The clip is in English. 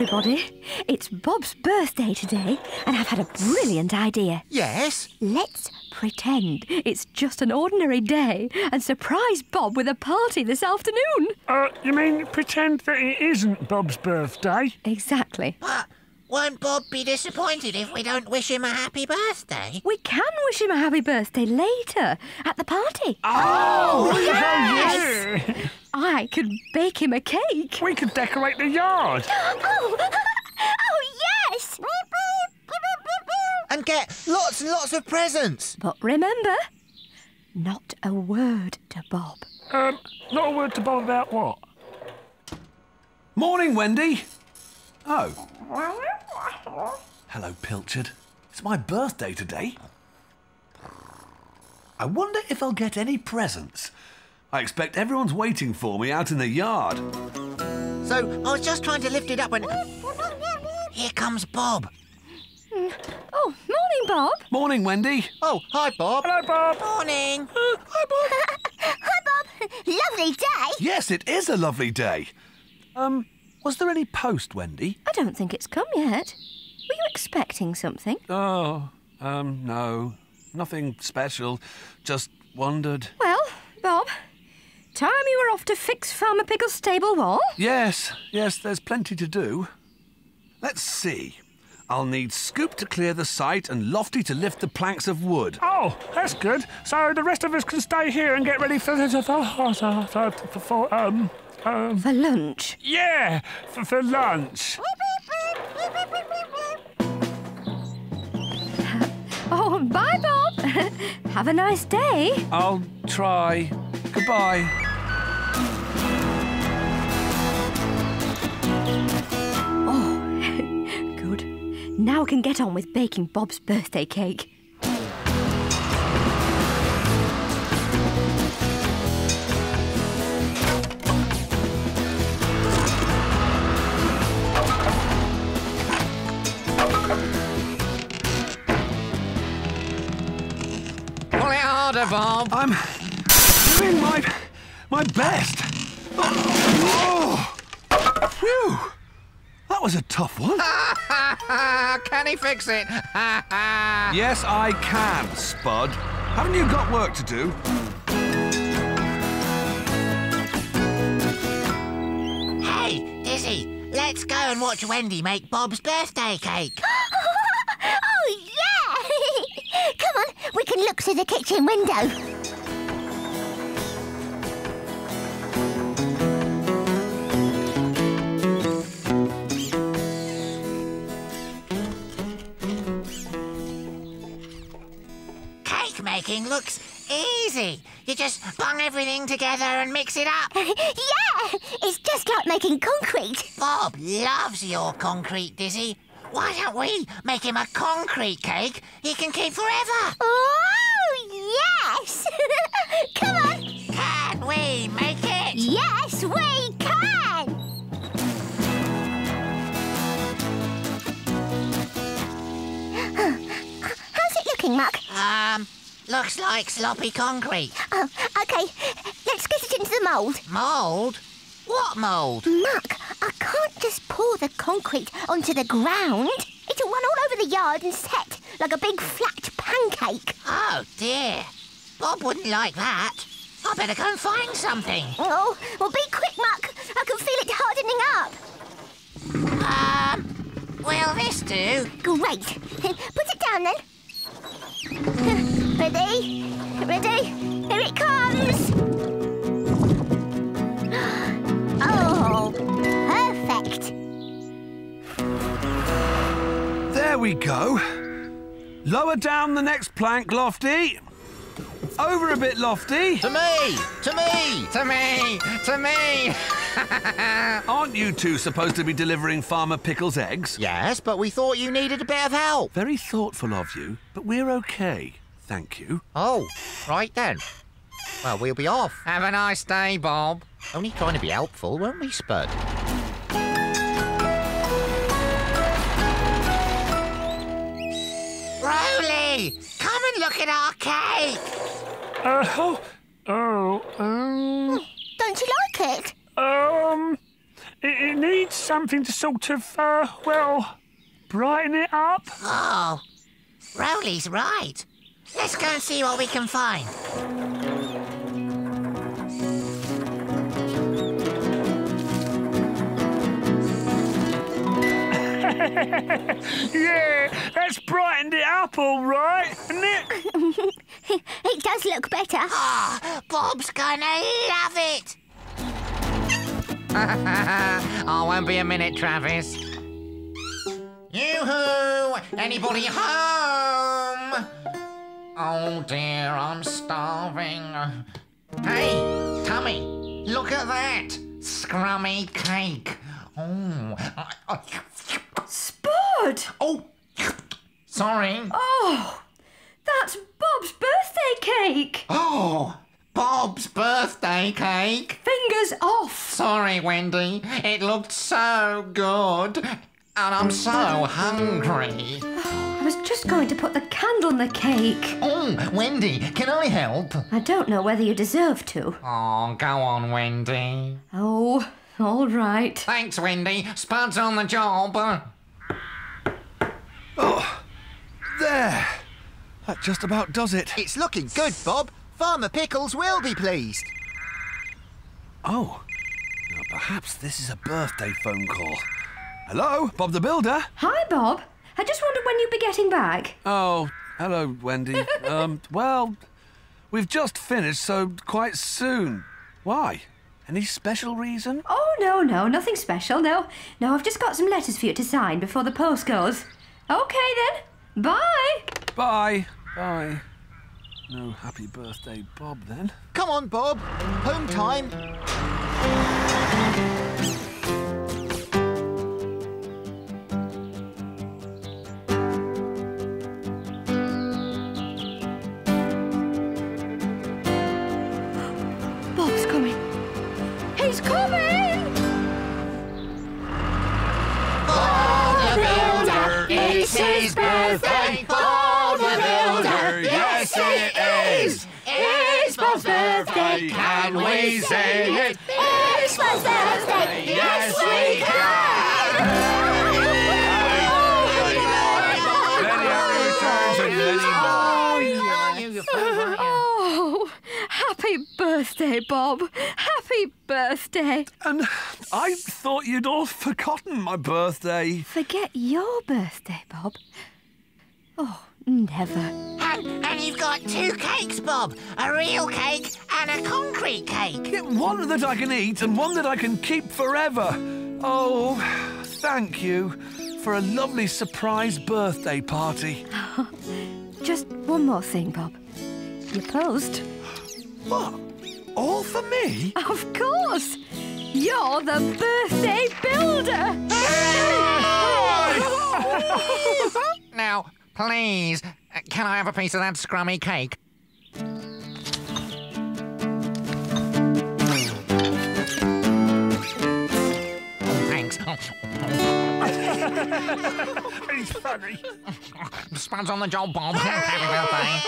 everybody. It's Bob's birthday today, and I've had a brilliant idea. Yes? Let's pretend it's just an ordinary day and surprise Bob with a party this afternoon. Uh, you mean pretend that it isn't Bob's birthday? Exactly. But won't Bob be disappointed if we don't wish him a happy birthday? We can wish him a happy birthday later at the party. Oh, yes! yeah. I could bake him a cake. We could decorate the yard. Oh, oh yes! And get lots and lots of presents. But remember, not a word to Bob. Um, not a word to Bob about what? Morning, Wendy. Oh. Hello, Pilchard. It's my birthday today. I wonder if I'll get any presents. I expect everyone's waiting for me out in the yard. So I was just trying to lift it up and. Here comes Bob. Oh, morning, Bob. Morning, Wendy. Oh, hi, Bob. Hello, Bob. Morning. Hi, Bob. Hi, Bob. Lovely day. yes, it is a lovely day. Um, was there any post, Wendy? I don't think it's come yet. Were you expecting something? Oh, um, no. Nothing special. Just wondered. Well, Bob, time you were off to fix Farmer Pickles' stable wall. Yes, yes, there's plenty to do. Let's see. I'll need Scoop to clear the site and Lofty to lift the planks of wood. Oh, that's good. So the rest of us can stay here and get ready for the for, for, for, for um um For lunch. yeah for, for lunch. Bye, Bob. Have a nice day. I'll try. Goodbye. Oh, good. Now I can get on with baking Bob's birthday cake. Pull it harder, Bob. I'm doing my my best. Oh, Phew! That was a tough one. Can he fix it? yes, I can, Spud. Haven't you got work to do? hey, Dizzy, let's go and watch Wendy make Bob's birthday cake. Oh, yeah! Come on, we can look through the kitchen window. Cake making looks easy. You just bung everything together and mix it up. yeah! It's just like making concrete. Bob loves your concrete, Dizzy. Why don't we make him a concrete cake he can keep forever? Oh, yes! Come on. Can we make it? Yes, we can! How's it looking, Muck? Um, looks like sloppy concrete. Oh, OK. Let's get it into the mould. Mould? What mould? Muck, can't just pour the concrete onto the ground. It'll run all over the yard and set like a big flat pancake. Oh dear. Bob wouldn't like that. I better go and find something. Oh, well, be quick, Muck. I can feel it hardening up. Um, will this do? Great. Put it down then. Ready? Ready? Here it comes. Go. Lower down the next plank, Lofty. Over a bit, Lofty. To me! To me! To me! To me! Aren't you two supposed to be delivering Farmer Pickles' eggs? Yes, but we thought you needed a bit of help. Very thoughtful of you, but we're okay. Thank you. Oh, right then. Well, we'll be off. Have a nice day, Bob. Only trying to be helpful, weren't we, Spud? Roley! Come and look at our cake! Uh, oh, oh, um, Don't you like it? um, it, it needs something to sort of, uh, well, brighten it up. Oh, Roley's right. Let's go and see what we can find. Yeah, that's brightened it up all right, isn't it? It does look better. Ah, Bob's gonna love it! I won't be a minute, Travis. Yoo-hoo! Anybody home? Oh dear, I'm starving. Hey, Tummy, look at that! Scrummy cake. Oh, I- I- Spud! oh, sorry. Oh, that's Bob's birthday cake! Oh, Bob's birthday cake. Fingers off! Sorry, Wendy. It looked so good. And I'm so hungry. I was just going to put the candle in the cake. Oh, Wendy, can I help? I don't know whether you deserve to. Oh, go on, Wendy. Oh, all right. Thanks, Wendy. Spud's on the job. There. That just about does it. It's looking good, Bob. Farmer Pickles will be pleased. Oh. Now, perhaps this is a birthday phone call. Hello, Bob the Builder. Hi, Bob. I just wondered when you'd be getting back. Oh, hello, Wendy. um, well, we've just finished, so quite soon. Why? Any special reason? Oh, no, no, nothing special. No, no, I've just got some letters for you to sign before the post goes. Okay, then. Bye. Bye. Bye. No happy birthday, Bob, then. Come on, Bob. Home time. Builder. Yes, it is. It's Bob's birthday. Can we say it? It's my birthday. Yes, we can. Oh, happy birthday, Bob. Happy birthday. And I thought you'd all forgotten my birthday. Forget your birthday, Bob. Oh, never. And, and you've got two cakes, Bob. A real cake and a concrete cake. Yeah, One that I can eat and one that I can keep forever. Oh, thank you for a lovely surprise birthday party. Just one more thing, Bob. Your post. What? All for me? Of course. You're the birthday builder. Now, please, uh, can I have a piece of that scrummy cake? Oh, thanks. He's funny. Spud's on the job, Bob. Happy birthday.